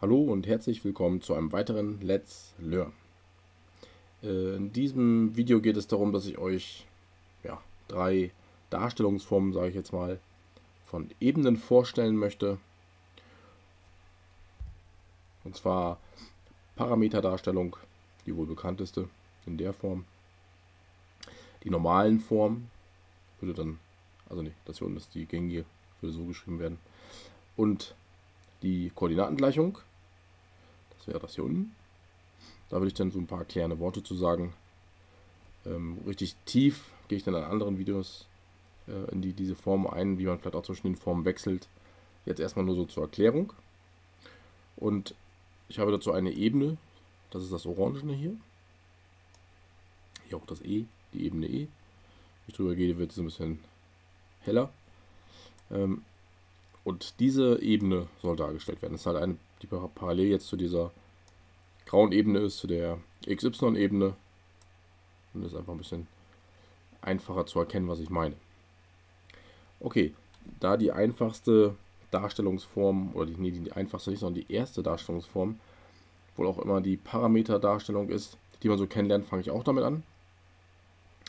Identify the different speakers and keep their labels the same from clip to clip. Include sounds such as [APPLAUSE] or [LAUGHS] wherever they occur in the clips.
Speaker 1: Hallo und herzlich willkommen zu einem weiteren Let's Learn. Äh, in diesem Video geht es darum, dass ich euch ja, drei Darstellungsformen, sage ich jetzt mal, von Ebenen vorstellen möchte. Und zwar Parameterdarstellung, die wohl bekannteste in der Form. Die normalen Formen würde dann, also nicht, das hier unten ist die gängige, würde so geschrieben werden. Und die Koordinatengleichung, wäre das hier unten. Da würde ich dann so ein paar erklärende Worte zu sagen. Ähm, richtig tief gehe ich dann in anderen Videos äh, in die, diese Form ein, wie man vielleicht auch zwischen den Formen wechselt. Jetzt erstmal nur so zur Erklärung. Und ich habe dazu eine Ebene, das ist das Orangene hier. Hier auch das E, die Ebene E. Wenn ich drüber gehe, wird es ein bisschen heller. Ähm, und diese Ebene soll dargestellt werden. Das ist halt eine, die parallel jetzt zu dieser grauen Ebene ist, zu der XY-Ebene. Und das ist einfach ein bisschen einfacher zu erkennen, was ich meine. Okay, da die einfachste Darstellungsform, oder die, nee, die einfachste nicht, sondern die erste Darstellungsform, wohl auch immer die Parameterdarstellung ist, die man so kennenlernt, fange ich auch damit an.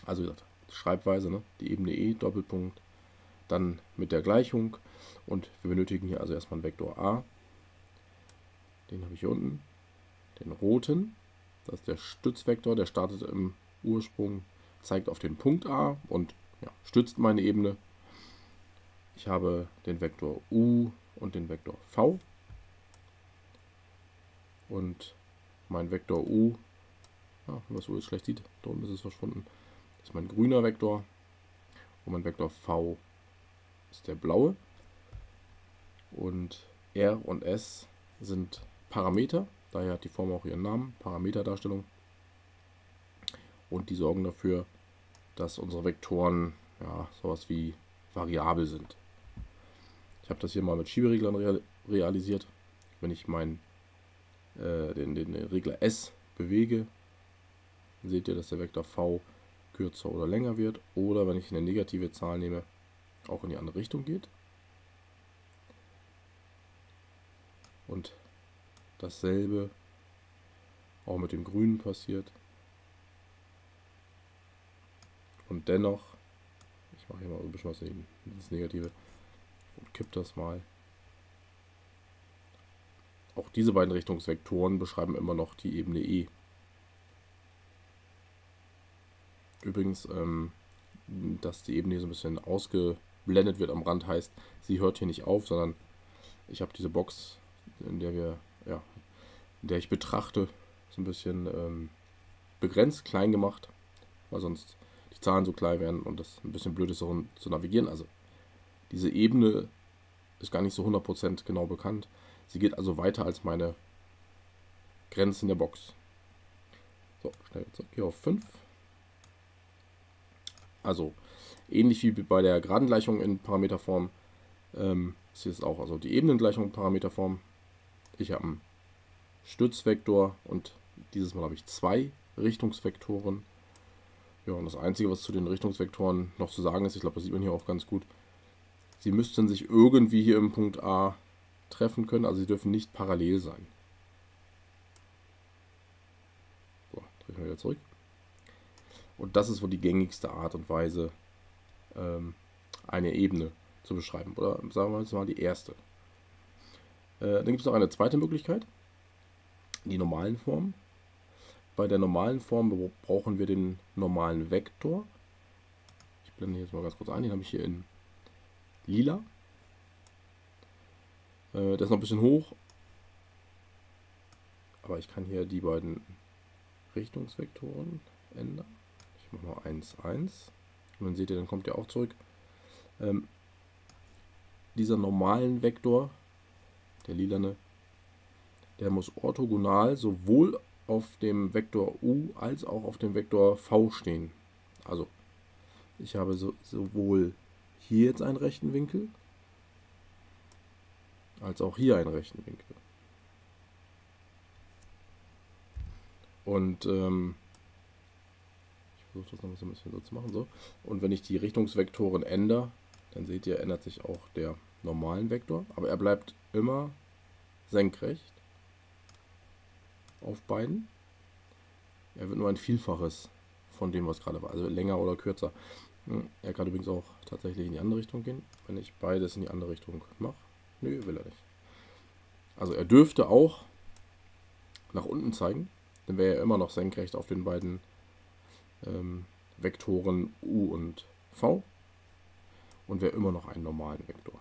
Speaker 1: Also wie gesagt, Schreibweise, ne? die Ebene E, Doppelpunkt, dann mit der Gleichung und wir benötigen hier also erstmal einen Vektor A. Den habe ich hier unten den roten. Das ist der Stützvektor, der startet im Ursprung, zeigt auf den Punkt A und ja, stützt meine Ebene. Ich habe den Vektor U und den Vektor V. Und mein Vektor U, ja, wenn man es jetzt schlecht sieht, da unten ist es verschwunden, ist mein grüner Vektor. Und mein Vektor V ist der blaue. Und R und S sind Parameter. Daher hat die Form auch ihren Namen, Parameterdarstellung. Und die sorgen dafür, dass unsere Vektoren ja, sowas wie variabel sind. Ich habe das hier mal mit Schiebereglern real realisiert. Wenn ich meinen äh, den, den Regler S bewege, seht ihr, dass der Vektor V kürzer oder länger wird. Oder wenn ich eine negative Zahl nehme, auch in die andere Richtung geht. Und dasselbe auch mit dem Grünen passiert. Und dennoch, ich mache hier mal ein bisschen was das Negative und kipp das mal. Auch diese beiden Richtungsvektoren beschreiben immer noch die Ebene E. Übrigens, ähm, dass die Ebene hier so ein bisschen ausgeblendet wird am Rand, heißt, sie hört hier nicht auf, sondern ich habe diese Box, in der wir ja, in der ich betrachte, so ein bisschen ähm, begrenzt, klein gemacht, weil sonst die Zahlen so klein werden und das ein bisschen blöd ist, so zu navigieren. Also diese Ebene ist gar nicht so 100% genau bekannt. Sie geht also weiter als meine Grenzen der Box. So, schnell zurück hier auf 5. Also, ähnlich wie bei der geraden Gleichung in Parameterform, ähm, ist jetzt auch also die Ebenengleichung in Parameterform. Ich habe einen Stützvektor und dieses Mal habe ich zwei Richtungsvektoren. Ja, und das Einzige, was zu den Richtungsvektoren noch zu sagen ist, ich glaube, das sieht man hier auch ganz gut, sie müssten sich irgendwie hier im Punkt A treffen können, also sie dürfen nicht parallel sein. So, drehen wir wieder zurück. Und das ist wohl die gängigste Art und Weise, ähm, eine Ebene zu beschreiben. Oder sagen wir jetzt mal die erste. Äh, dann gibt es noch eine zweite Möglichkeit, die normalen Formen. Bei der normalen Form brauchen wir den normalen Vektor. Ich blende jetzt mal ganz kurz ein, den habe ich hier in lila. Äh, der ist noch ein bisschen hoch, aber ich kann hier die beiden Richtungsvektoren ändern. Ich mache mal 1, 1. Und dann seht ihr, dann kommt ihr auch zurück. Ähm, dieser normalen Vektor der lilane, der muss orthogonal sowohl auf dem Vektor u als auch auf dem Vektor v stehen. Also ich habe so, sowohl hier jetzt einen rechten Winkel als auch hier einen rechten Winkel. Und ähm, ich versuche das noch ein bisschen so zu machen. So. Und wenn ich die Richtungsvektoren ändere, dann seht ihr, ändert sich auch der normalen Vektor, aber er bleibt immer senkrecht. auf beiden. Er wird nur ein Vielfaches von dem, was gerade war. Also länger oder kürzer. Hm, er kann übrigens auch tatsächlich in die andere Richtung gehen, wenn ich beides in die andere Richtung mache. Nö, will er nicht. Also er dürfte auch nach unten zeigen, dann wäre er immer noch senkrecht auf den beiden ähm, Vektoren u und v und wäre immer noch einen normalen Vektor.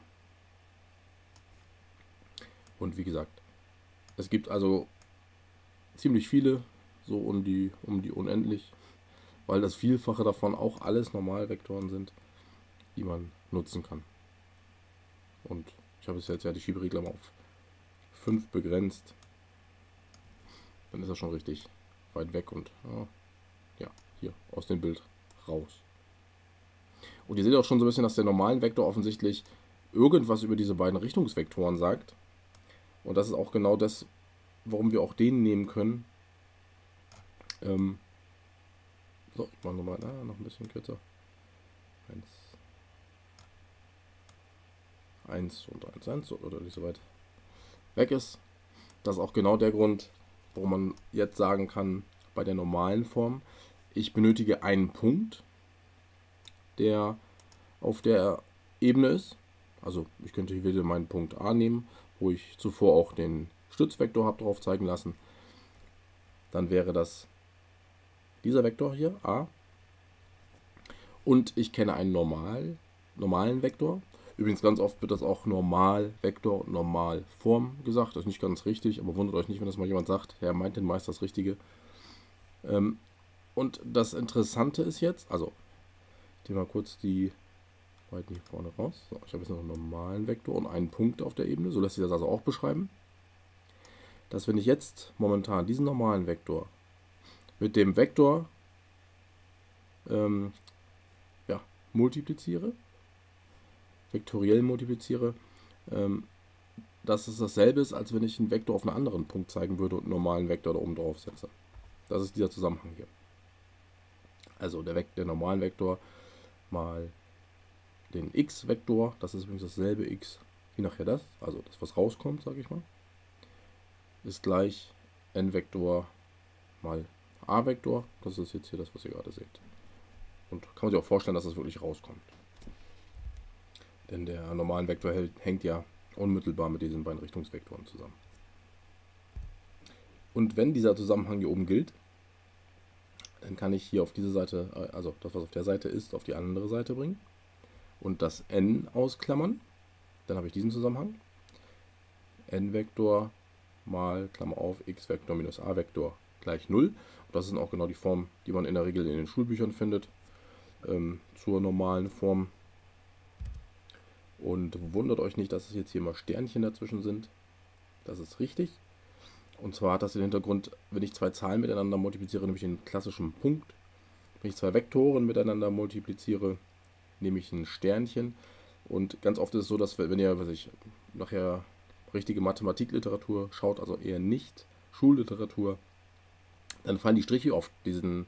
Speaker 1: Und wie gesagt, es gibt also ziemlich viele, so um die, um die unendlich, weil das Vielfache davon auch alles Normalvektoren sind, die man nutzen kann. Und ich habe es jetzt ja die Schieberegler mal auf 5 begrenzt. Dann ist er schon richtig weit weg und ja, hier aus dem Bild raus. Und ihr seht auch schon so ein bisschen, dass der normalen Vektor offensichtlich irgendwas über diese beiden Richtungsvektoren sagt. Und das ist auch genau das, warum wir auch den nehmen können. Ähm so, ich mache nochmal ah, noch ein bisschen kürzer. 1, 1 und 1, 1 oder nicht so weit weg ist. Das ist auch genau der Grund, warum man jetzt sagen kann, bei der normalen Form, ich benötige einen Punkt, der auf der Ebene ist. Also ich könnte hier wieder meinen Punkt A nehmen, wo ich zuvor auch den Stützvektor habe drauf zeigen lassen. Dann wäre das dieser Vektor hier, A. Und ich kenne einen normal, normalen Vektor. Übrigens ganz oft wird das auch Normalvektor Normalform gesagt. Das ist nicht ganz richtig, aber wundert euch nicht, wenn das mal jemand sagt. Er meint den meist das Richtige. Ähm, und das Interessante ist jetzt, also ich mal kurz die beiden hier vorne raus. So, ich habe jetzt noch einen normalen Vektor und einen Punkt auf der Ebene. So lässt sich das also auch beschreiben. Dass wenn ich jetzt momentan diesen normalen Vektor mit dem Vektor ähm, ja, multipliziere, vektoriell multipliziere, ähm, dass es dasselbe ist, als wenn ich einen Vektor auf einen anderen Punkt zeigen würde und einen normalen Vektor da oben drauf setze. Das ist dieser Zusammenhang hier. Also der, Vektor, der normalen Vektor mal den x-Vektor, das ist übrigens dasselbe x wie nachher das, also das, was rauskommt, sage ich mal, ist gleich n-Vektor mal a-Vektor. Das ist jetzt hier das, was ihr gerade seht. Und kann man sich auch vorstellen, dass das wirklich rauskommt. Denn der normalen Vektor hängt ja unmittelbar mit diesen beiden Richtungsvektoren zusammen. Und wenn dieser Zusammenhang hier oben gilt, dann kann ich hier auf diese Seite, äh, also das, was auf der Seite ist, auf die andere Seite bringen und das n ausklammern. Dann habe ich diesen Zusammenhang. n-Vektor mal, Klammer auf, x-Vektor minus a-Vektor gleich 0. Und das ist auch genau die Form, die man in der Regel in den Schulbüchern findet, ähm, zur normalen Form. Und wundert euch nicht, dass es jetzt hier mal Sternchen dazwischen sind. Das ist richtig. Und zwar hat das den Hintergrund, wenn ich zwei Zahlen miteinander multipliziere, nämlich den klassischen Punkt. Wenn ich zwei Vektoren miteinander multipliziere, nehme ich ein Sternchen. Und ganz oft ist es so, dass wenn ihr, was ich, nachher richtige Mathematikliteratur schaut, also eher nicht Schulliteratur, dann fallen die Striche auf diesen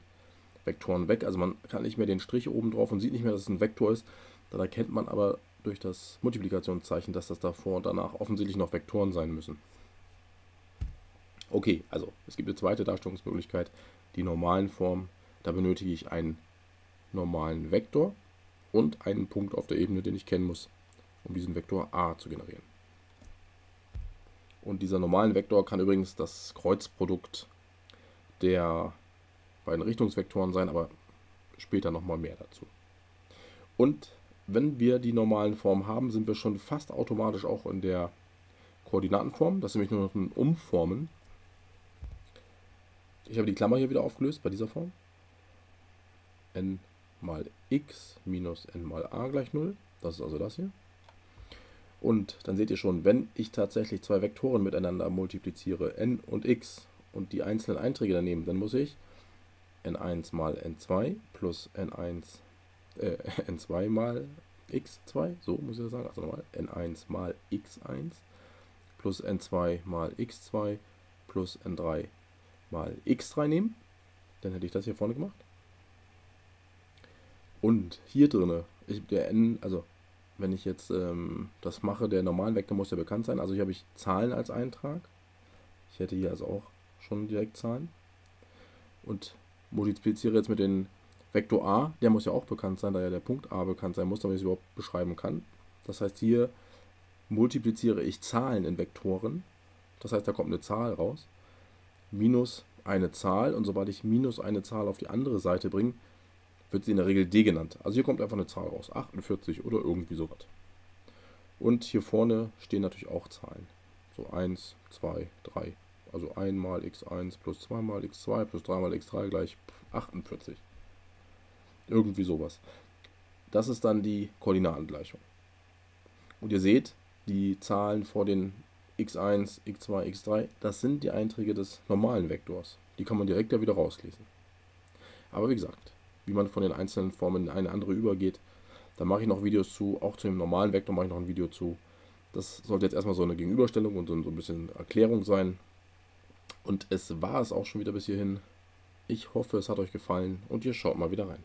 Speaker 1: Vektoren weg. Also man kann nicht mehr den Strich oben drauf und sieht nicht mehr, dass es ein Vektor ist. Dann erkennt man aber durch das Multiplikationszeichen, dass das davor und danach offensichtlich noch Vektoren sein müssen. Okay, also es gibt eine zweite Darstellungsmöglichkeit, die normalen Formen. Da benötige ich einen normalen Vektor und einen Punkt auf der Ebene, den ich kennen muss, um diesen Vektor a zu generieren. Und dieser normalen Vektor kann übrigens das Kreuzprodukt der beiden Richtungsvektoren sein, aber später nochmal mehr dazu. Und wenn wir die normalen Formen haben, sind wir schon fast automatisch auch in der Koordinatenform. Das ist nämlich nur noch ein Umformen ich habe die Klammer hier wieder aufgelöst bei dieser Form. n mal x minus n mal a gleich 0. Das ist also das hier. Und dann seht ihr schon, wenn ich tatsächlich zwei Vektoren miteinander multipliziere, n und x, und die einzelnen Einträge daneben, dann muss ich n1 mal n2 plus n1, äh, [LAUGHS] n2 mal x2, so muss ich das sagen, also nochmal, n1 mal x1 plus n2 mal x2 plus n3 mal x3 nehmen. Dann hätte ich das hier vorne gemacht. Und hier drin, der n, also wenn ich jetzt ähm, das mache, der normalen Vektor muss ja bekannt sein. Also hier habe ich Zahlen als Eintrag. Ich hätte hier also auch schon Direktzahlen. Und multipliziere jetzt mit dem Vektor a, der muss ja auch bekannt sein, da ja der Punkt a bekannt sein muss, damit ich es überhaupt beschreiben kann. Das heißt, hier multipliziere ich Zahlen in Vektoren. Das heißt, da kommt eine Zahl raus. Minus eine Zahl. Und sobald ich minus eine Zahl auf die andere Seite bringe, wird sie in der Regel d genannt. Also hier kommt einfach eine Zahl raus. 48 oder irgendwie sowas. Und hier vorne stehen natürlich auch Zahlen. So 1, 2, 3. Also 1 mal x1 plus 2 mal x2 plus 3 mal x3 gleich 48. Irgendwie sowas. Das ist dann die Koordinatengleichung. Und ihr seht, die Zahlen vor den x1, x2, x3, das sind die Einträge des normalen Vektors. Die kann man direkt ja wieder rauslesen. Aber wie gesagt, wie man von den einzelnen Formen in eine andere übergeht, da mache ich noch Videos zu. Auch zu dem normalen Vektor mache ich noch ein Video zu. Das sollte jetzt erstmal so eine Gegenüberstellung und so ein bisschen Erklärung sein. Und es war es auch schon wieder bis hierhin. Ich hoffe, es hat euch gefallen und ihr schaut mal wieder rein.